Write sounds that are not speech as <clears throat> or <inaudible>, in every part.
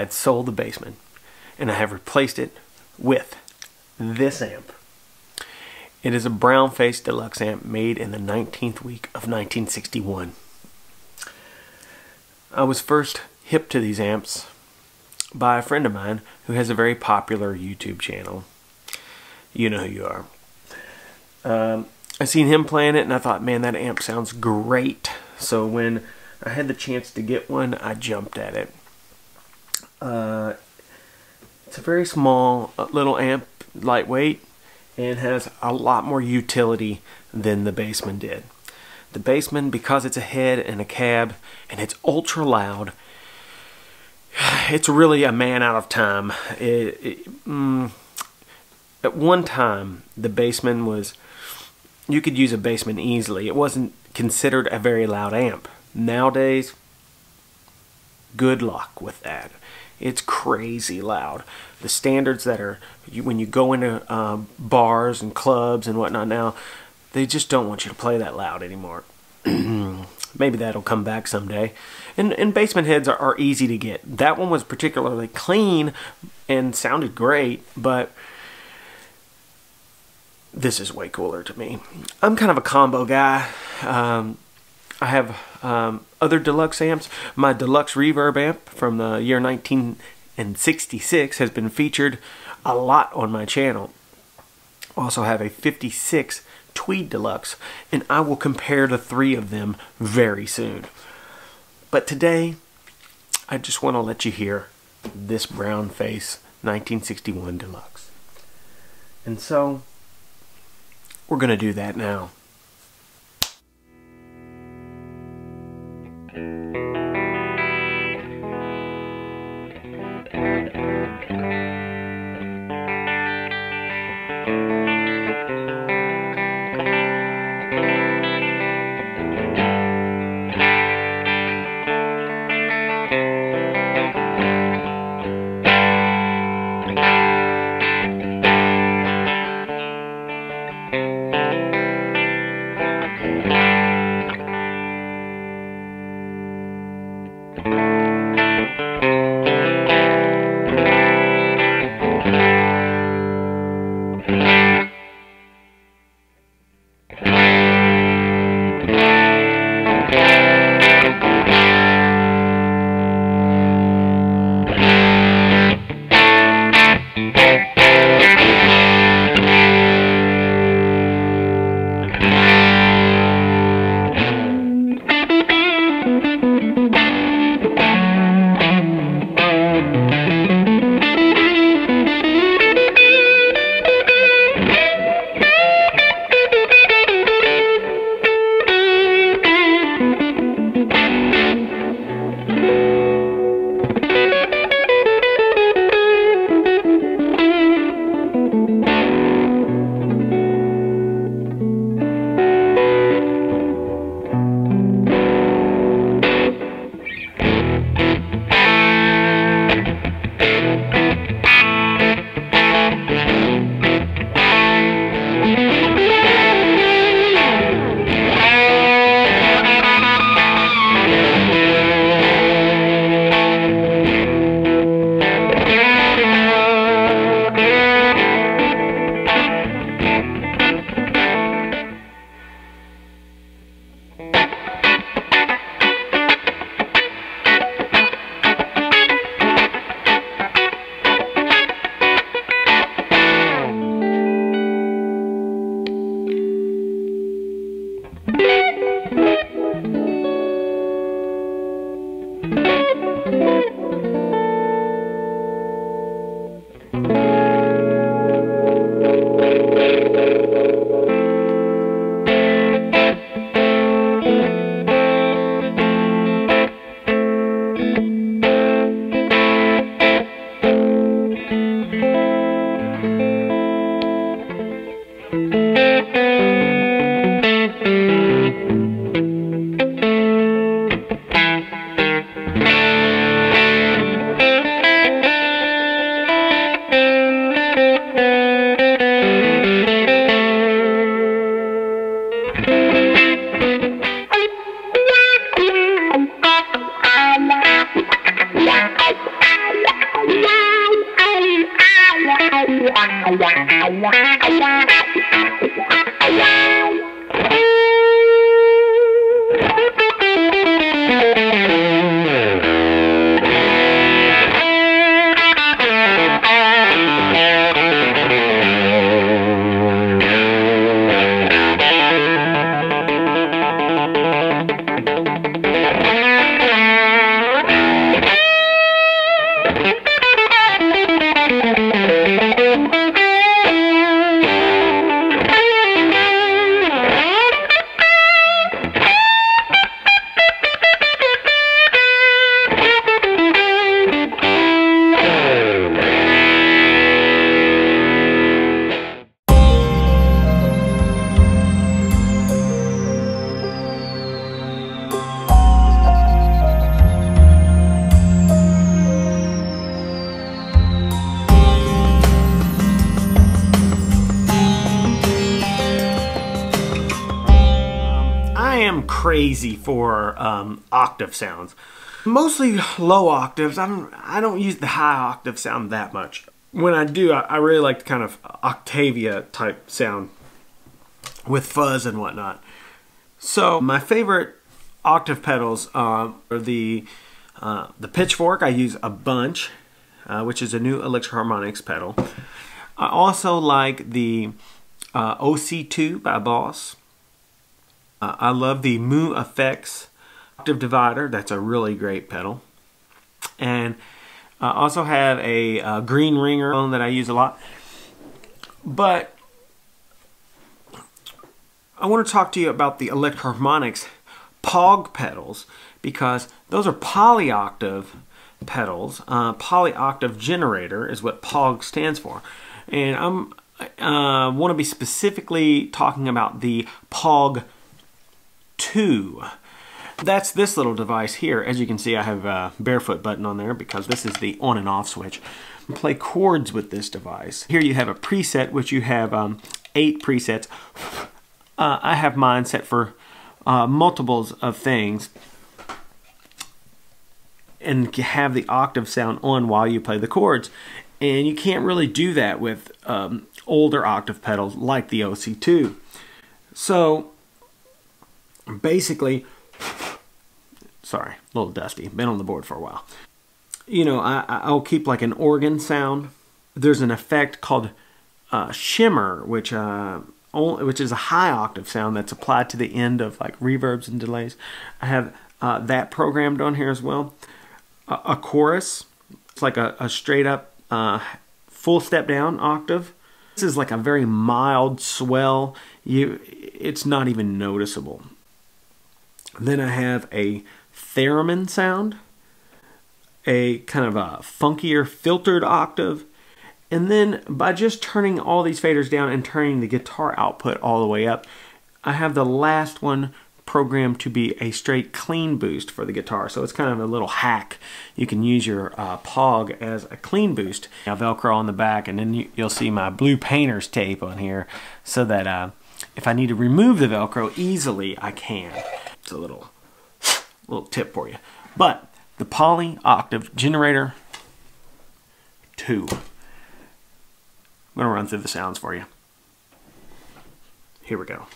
Had sold the Bassman and I have replaced it with this amp. It is a brown face deluxe amp made in the 19th week of 1961. I was first hip to these amps by a friend of mine who has a very popular YouTube channel. You know who you are. Um, I seen him playing it and I thought, man, that amp sounds great. So when I had the chance to get one, I jumped at it. Uh, it's a very small uh, little amp, lightweight, and has a lot more utility than the Bassman did. The Bassman, because it's a head and a cab, and it's ultra loud, <sighs> it's really a man out of time. It, it, mm, at one time, the Bassman was, you could use a Bassman easily. It wasn't considered a very loud amp. Nowadays, good luck with that. It's crazy loud. The standards that are, when you go into um, bars and clubs and whatnot now, they just don't want you to play that loud anymore. <clears throat> Maybe that'll come back someday. And, and Bassman heads are, are easy to get. That one was particularly clean and sounded great, but this is way cooler to me. I'm kind of a combo guy. Um, I have um, other deluxe amps. My deluxe reverb amp from the year 1966 has been featured a lot on my channel. Also have a 56 Tweed Deluxe, and I will compare the three of them very soon. But today, I just want to let you hear this brown face 1961 Deluxe. And so, we're going to do that now. Música crazy for um, octave sounds. Mostly low octaves. I don't. I don't use the high octave sound that much. When I do, I, I really like the kind of Octavia type sound with fuzz and whatnot. So my favorite octave pedals uh, are the uh, the Pitchfork. I use a bunch, uh, which is a new Electro-Harmonix pedal. I also like the uh, OC2 by Boss. Uh, I love the Mu Effects Octave Divider. That's a really great pedal. And I also have a, a green ringer on that I use a lot. But I want to talk to you about the Electro-Harmonix Pog pedals because those are polyoctave pedals. Uh, polyoctave generator is what POG stands for. And I'm uh, want to be specifically talking about the POG 2. That's this little device here. As you can see, I have a barefoot button on there because this is the on and off switch. Play chords with this device. Here you have a preset, which you have um, eight presets. <sighs> Uh, I have mine set for uh, multiples of things and have the octave sound on while you play the chords. And you can't really do that with um, older octave pedals like the OC2. So basically, sorry, a little dusty, been on the board for a while. You know, I, I'll keep like an organ sound. There's an effect called uh, shimmer, which uh, only, which is a high octave sound that's applied to the end of like reverbs and delays. I have uh, that programmed on here as well. A, a chorus, it's like a, a straight up uh, full step down octave. This is like a very mild swell. You, it's not even noticeable. Then I have a theremin sound, a kind of a funkier filtered octave, and then by just turning all these faders down and turning the guitar output all the way up, I have the last one programmed to be a straight clean boost for the guitar. So it's kind of a little hack. You can use your uh, POG as a clean boost. Now Velcro on the back and then you, will see my blue painter's tape on here so that uh, if I need to remove the Velcro easily, I can. A little, little tip for you. But the poly octave generator 2. I'm going to run through the sounds for you. Here we go.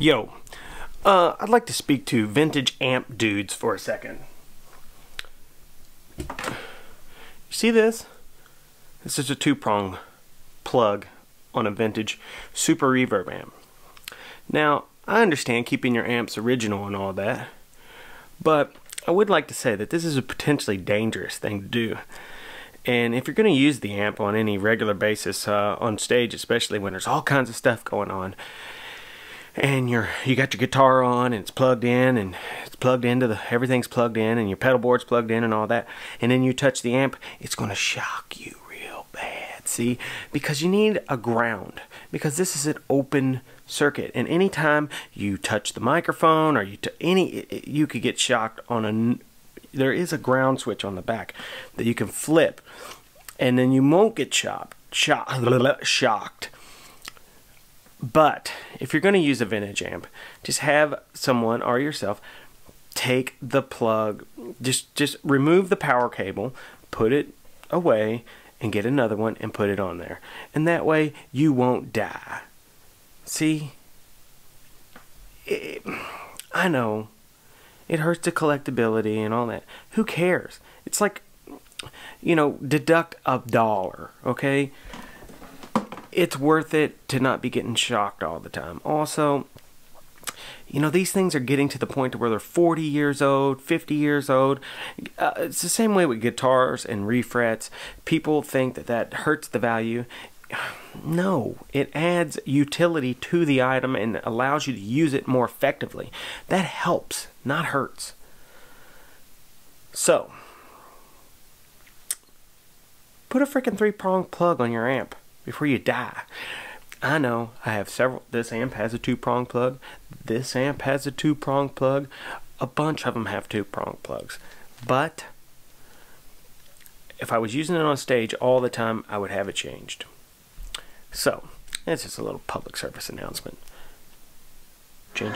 Yo, uh, I'd like to speak to vintage amp dudes for a second. You see this? This is a two-prong plug on a vintage super reverb amp. Now, I understand keeping your amps original and all that, but I would like to say that this is a potentially dangerous thing to do. And if you're going to use the amp on any regular basis uh, on stage, especially when there's all kinds of stuff going on, and you're you got your guitar on and it's plugged in and it's plugged into the everything's plugged in and your pedal board's plugged in and all that. And then you touch the amp it's going to shock you real bad. See? Because you need a ground. Because this is an open circuit. And anytime you touch the microphone or you any you could get shocked on a there is a ground switch on the back that you can flip and then you won't get shocked <laughs> shocked but if you're going to use a vintage amp, just have someone or yourself take the plug, just just remove the power cable, put it away, and get another one and put it on there. And that way you won't die. See? It, I know. It hurts the collectability and all that. Who cares? It's like, you know, deduct a dollar, okay? It's worth it to not be getting shocked all the time. Also, you know, these things are getting to the point where they're 40 years old, 50 years old. Uh, it's the same way with guitars and refrets. People think that that hurts the value. <sighs> No, it adds utility to the item and allows you to use it more effectively. That helps, not hurts. So, put a freaking three prong plug on your amp before you die. I know I have several. This amp has a two prong plug. This amp has a two prong plug. A bunch of them have two prong plugs. But if I was using it on stage all the time, I would have it changed. So, it's just a little public service announcement. Change.